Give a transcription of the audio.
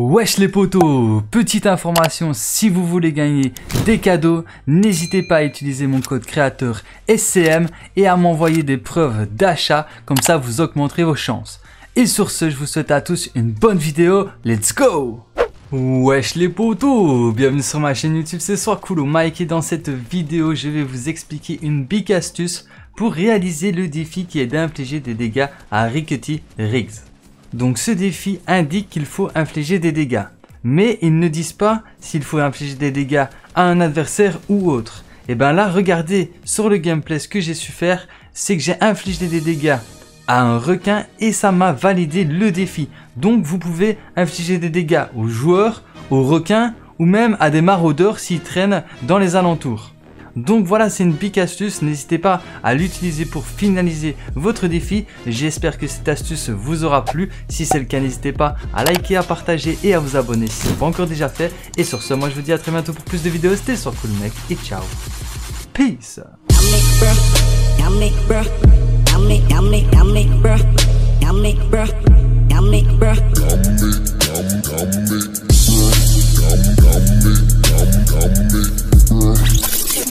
Wesh les potos Petite information, si vous voulez gagner des cadeaux, n'hésitez pas à utiliser mon code créateur SCM et à m'envoyer des preuves d'achat, comme ça vous augmenterez vos chances. Et sur ce, je vous souhaite à tous une bonne vidéo, let's go Wesh les potos Bienvenue sur ma chaîne YouTube, c'est Soir Cool Mike et dans cette vidéo, je vais vous expliquer une big astuce pour réaliser le défi qui est d'infliger des dégâts à Rickety Riggs. Donc ce défi indique qu'il faut infliger des dégâts. Mais ils ne disent pas s'il faut infliger des dégâts à un adversaire ou autre. Et bien là, regardez sur le gameplay ce que j'ai su faire, c'est que j'ai infligé des dégâts à un requin et ça m'a validé le défi. Donc vous pouvez infliger des dégâts aux joueurs, aux requins ou même à des maraudeurs s'ils traînent dans les alentours. Donc voilà, c'est une big astuce. N'hésitez pas à l'utiliser pour finaliser votre défi. J'espère que cette astuce vous aura plu. Si c'est le cas, n'hésitez pas à liker, à partager et à vous abonner si ce n'est pas encore déjà fait. Et sur ce, moi je vous dis à très bientôt pour plus de vidéos. C'était sur Cool Mec et ciao. Peace.